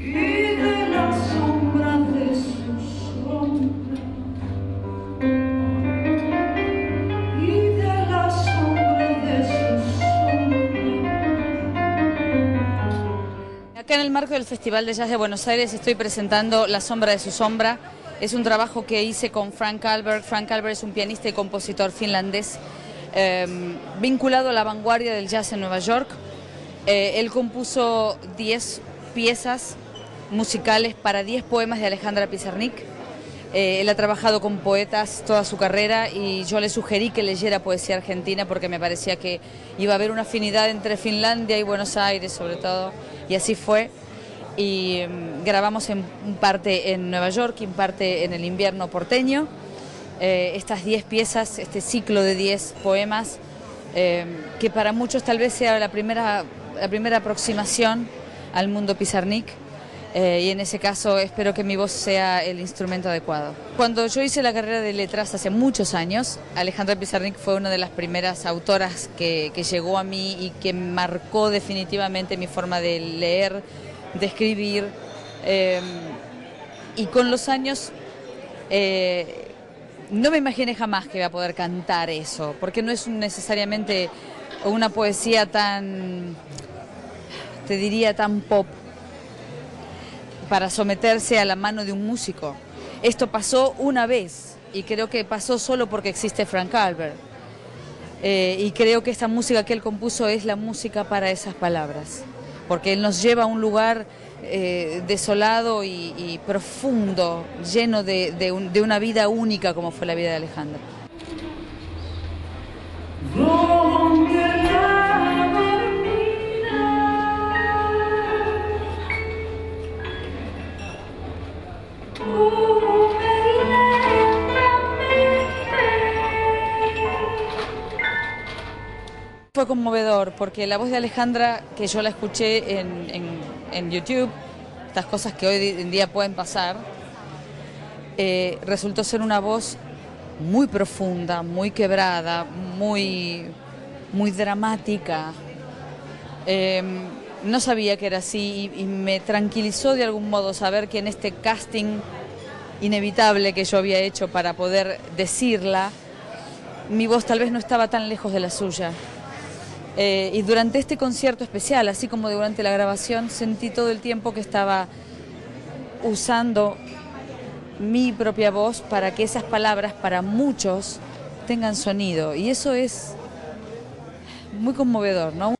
Acá en el marco del Festival de Jazz de Buenos Aires estoy presentando La sombra de su sombra. Es un trabajo que hice con Frank Albert. Frank Albert es un pianista y compositor finlandés em, vinculado a la vanguardia del jazz en Nueva York. Eh, él compuso 10 piezas musicales para 10 poemas de Alejandra Pizarnik. Eh, él ha trabajado con poetas toda su carrera y yo le sugerí que leyera poesía argentina porque me parecía que iba a haber una afinidad entre Finlandia y Buenos Aires sobre todo y así fue. Y mm, grabamos en parte en Nueva York y en parte en el invierno porteño. Eh, estas 10 piezas, este ciclo de 10 poemas, eh, que para muchos tal vez sea la primera, la primera aproximación al mundo Pizarnik. Eh, y en ese caso espero que mi voz sea el instrumento adecuado. Cuando yo hice la carrera de letras hace muchos años, Alejandra Pizarnik fue una de las primeras autoras que, llegó a mí y que marcó definitivamente mi forma de leer, de escribir. Eh, y con los años eh, no me imaginé jamás que iba a poder cantar eso, porque no es necesariamente una poesía tan, te diría, tan pop para someterse a la mano de un músico. Esto pasó una vez y creo que pasó solo porque existe Frank Albert. Eh, y creo que esta música que él compuso es la música para esas palabras, porque él nos lleva a un lugar eh, desolado y, profundo, lleno de, de una vida única como fue la vida de Alejandro. Conmovedor porque la voz de Alejandra, que yo la escuché en, YouTube, estas cosas que hoy en día pueden pasar, eh, resultó ser una voz muy profunda, muy quebrada, muy, muy dramática. Em, no sabía que era así y, me tranquilizó de algún modo saber que en este casting inevitable que yo había hecho para poder decirla, mi voz tal vez no estaba tan lejos de la suya. Eh, y durante este concierto especial, así como durante la grabación, sentí todo el tiempo que estaba usando mi propia voz para que esas palabras para muchos tengan sonido. Y eso es muy conmovedor, ¿no?